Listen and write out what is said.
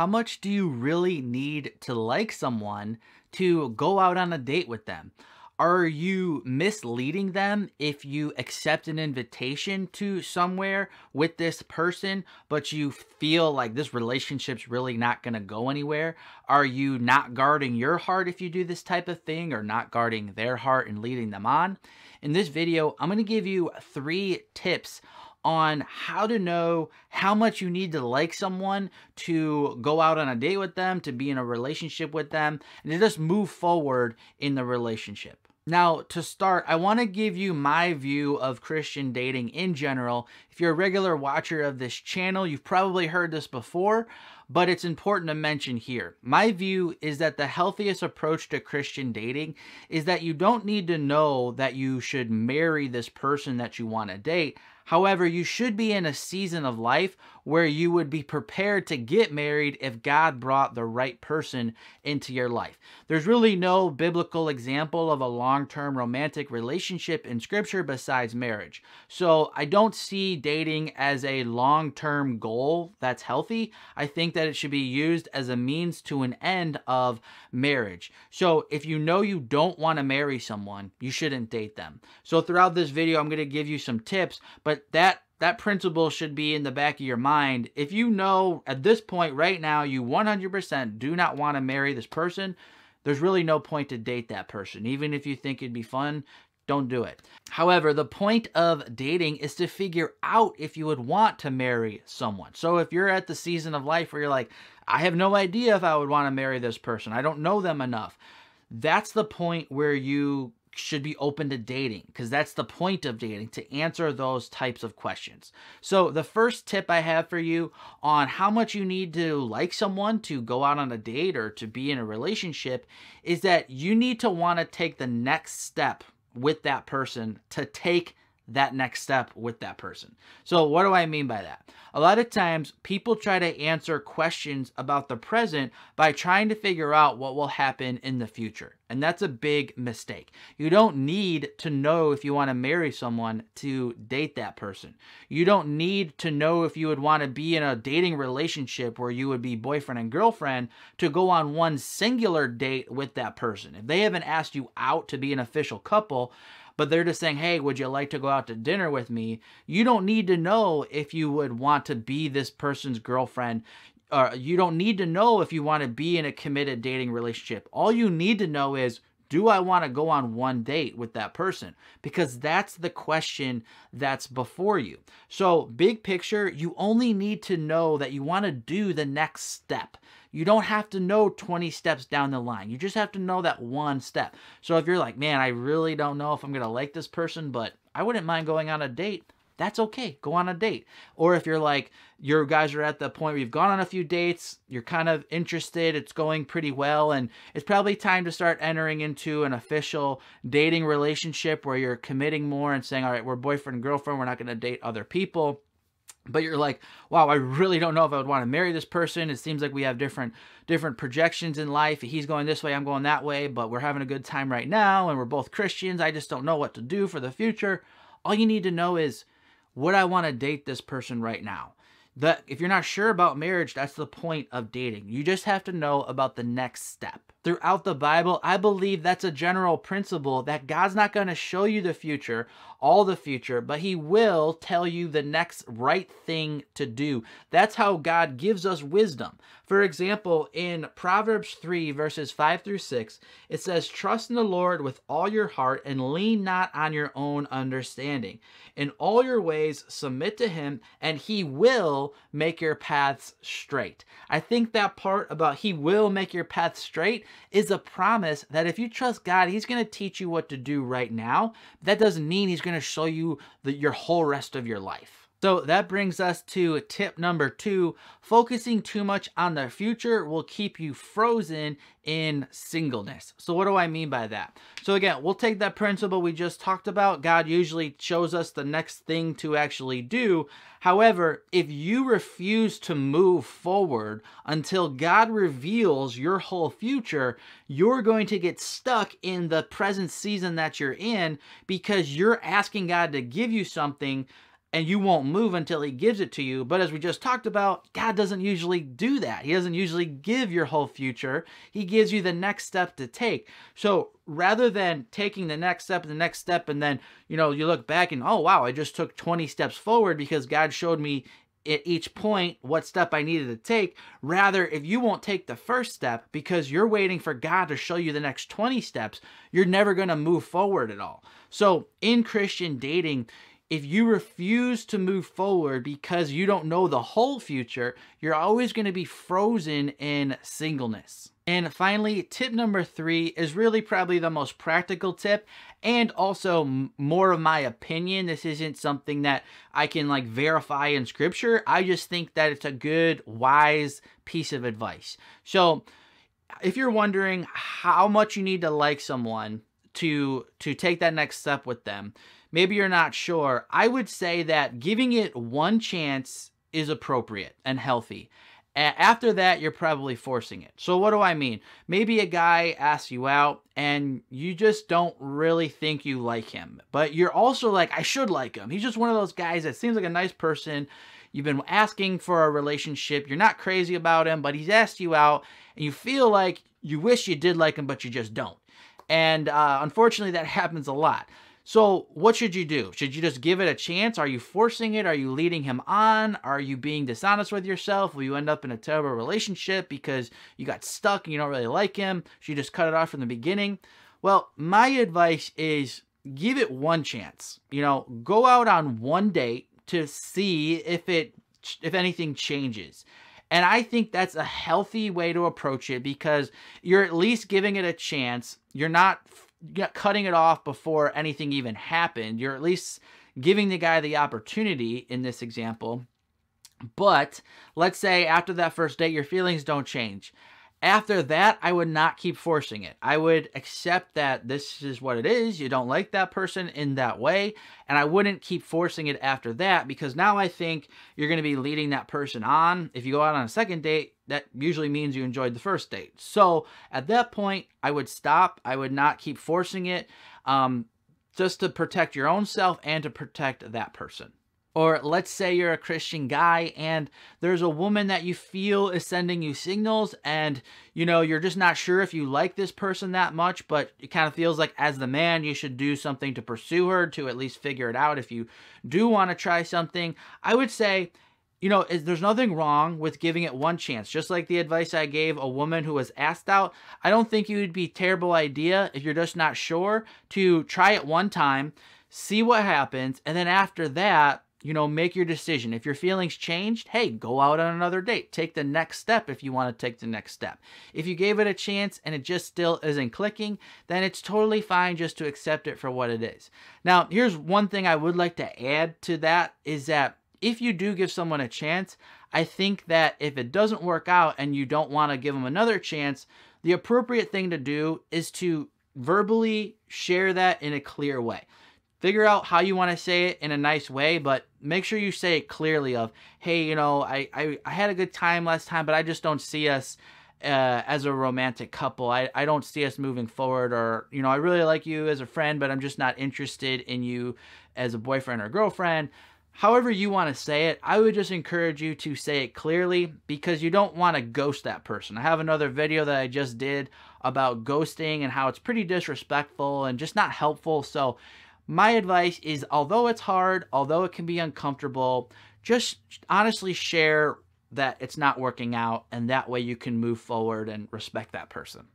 how much do you really need to like someone to go out on a date with them? Are you misleading them if you accept an invitation to somewhere with this person, but you feel like this relationship's really not going to go anywhere? Are you not guarding your heart if you do this type of thing or not guarding their heart and leading them on? In this video, I'm going to give you three tips on how to know how much you need to like someone to go out on a date with them, to be in a relationship with them, and to just move forward in the relationship. Now, to start, I want to give you my view of Christian dating in general. If you're a regular watcher of this channel, you've probably heard this before, but it's important to mention here. My view is that the healthiest approach to Christian dating is that you don't need to know that you should marry this person that you want to date. However, you should be in a season of life where you would be prepared to get married if God brought the right person into your life. There's really no biblical example of a long term romantic relationship in Scripture besides marriage. So I don't see dating as a long term goal that's healthy. I think that it should be used as a means to an end of marriage. So if you know you don't want to marry someone, you shouldn't date them. So throughout this video, I'm going to give you some tips, but that that principle should be in the back of your mind. If you know at this point right now you 100% do not want to marry this person, there's really no point to date that person. Even if you think it'd be fun, don't do it. However, the point of dating is to figure out if you would want to marry someone. So if you're at the season of life where you're like, I have no idea if I would want to marry this person, I don't know them enough. That's the point where you should be open to dating because that's the point of dating to answer those types of questions. So, the first tip I have for you on how much you need to like someone to go out on a date or to be in a relationship is that you need to want to take the next step with that person to take that next step with that person. So, what do I mean by that? A lot of times, people try to answer questions about the present by trying to figure out what will happen in the future. And that's a big mistake. You don't need to know if you want to marry someone to date that person. You don't need to know if you would want to be in a dating relationship where you would be boyfriend and girlfriend to go on one singular date with that person. If they haven't asked you out to be an official couple, but they're just saying, hey, would you like to go out to dinner with me? You don't need to know if you would want to be this person's girlfriend. Or you don't need to know if you want to be in a committed dating relationship. All you need to know is, do I want to go on one date with that person? Because that's the question that's before you. So, big picture, you only need to know that you want to do the next step. You don't have to know 20 steps down the line. You just have to know that one step. So if you're like, man, I really don't know if I'm going to like this person, but I wouldn't mind going on a date. That's okay. Go on a date. Or if you're like, your guys are at the point where you've gone on a few dates, you're kind of interested, it's going pretty well, and it's probably time to start entering into an official dating relationship where you're committing more and saying, all right, we're boyfriend and girlfriend, we're not going to date other people but you're like wow i really don't know if i would want to marry this person it seems like we have different different projections in life he's going this way i'm going that way but we're having a good time right now and we're both christians i just don't know what to do for the future all you need to know is would i want to date this person right now? That if you're not sure about marriage that's the point of dating. You just have to know about the next step throughout the Bible, I believe that's a general principle that God's not going to show you the future, all the future, but He will tell you the next right thing to do. That's how God gives us wisdom. For example, in Proverbs 3, verses 5 through 6, it says, Trust in the Lord with all your heart and lean not on your own understanding. In all your ways, submit to Him, and He will make your paths straight. I think that part about He will make your paths straight is a promise that if you trust God, He's going to teach you what to do right now. That doesn't mean He's going to show you the, your whole rest of your life. So that brings us to tip number two. Focusing too much on the future will keep you frozen in singleness. So what do I mean by that? So again, we'll take that principle we just talked about. God usually shows us the next thing to actually do. However, if you refuse to move forward until God reveals your whole future, you're going to get stuck in the present season that you're in because you're asking God to give you something and you won't move until he gives it to you. But as we just talked about, God doesn't usually do that. He doesn't usually give your whole future. He gives you the next step to take. So rather than taking the next step and the next step, and then, you know, you look back and, oh, wow, I just took 20 steps forward because God showed me at each point what step I needed to take. Rather, if you won't take the first step because you're waiting for God to show you the next 20 steps, you're never going to move forward at all. So, in Christian dating, if you refuse to move forward because you don't know the whole future, you're always going to be frozen in singleness. And finally, tip number three is really probably the most practical tip and also more of my opinion. This isn't something that I can like verify in scripture. I just think that it's a good, wise piece of advice. So, if you're wondering how much you need to like someone to to take that next step with them, maybe you're not sure, I would say that giving it one chance is appropriate and healthy. After that, you're probably forcing it. So, what do I mean? Maybe a guy asks you out and you just don't really think you like him, but you're also like, I should like him. He's just one of those guys that seems like a nice person. You've been asking for a relationship. You're not crazy about him, but he's asked you out and you feel like you wish you did like him, but you just don't. And uh, unfortunately, that happens a lot. So, what should you do? Should you just give it a chance? Are you forcing it? Are you leading him on? Are you being dishonest with yourself? Will you end up in a terrible relationship because you got stuck and you don't really like him? Should you just cut it off from the beginning? Well, my advice is give it one chance. You know, go out on one date to see if it if anything changes. And I think that's a healthy way to approach it because you're at least giving it a chance. You're not cutting it off before anything even happened. You're at least giving the guy the opportunity in this example. But let's say after that first date, your feelings don't change. After that, I would not keep forcing it. I would accept that this is what it is. You don't like that person in that way. And I wouldn't keep forcing it after that because now I think you're going to be leading that person on. If you go out on a second date, that usually means you enjoyed the first date. So at that point, I would stop. I would not keep forcing it um, just to protect your own self and to protect that person. Or let's say you're a Christian guy and there's a woman that you feel is sending you signals and you know you're just not sure if you like this person that much, but it kind of feels like as the man you should do something to pursue her to at least figure it out if you do want to try something. I would say you know, there's nothing wrong with giving it one chance. Just like the advice I gave a woman who was asked out, I don't think it would be terrible idea if you're just not sure to try it one time, see what happens, and then after that, you know, make your decision. If your feelings changed, hey, go out on another date. Take the next step if you want to take the next step. If you gave it a chance and it just still isn't clicking, then it's totally fine just to accept it for what it is. Now, here's one thing I would like to add to that is that if you do give someone a chance, I think that if it doesn't work out and you don't want to give them another chance, the appropriate thing to do is to verbally share that in a clear way figure out how you want to say it in a nice way, but make sure you say it clearly of, hey, you know, I, I, I had a good time last time, but I just don't see us uh, as a romantic couple. I, I don't see us moving forward or, you know, I really like you as a friend, but I'm just not interested in you as a boyfriend or girlfriend. However you want to say it, I would just encourage you to say it clearly because you don't want to ghost that person. I have another video that I just did about ghosting and how it's pretty disrespectful and just not helpful. So my advice is although it's hard, although it can be uncomfortable, just honestly share that it's not working out and that way you can move forward and respect that person.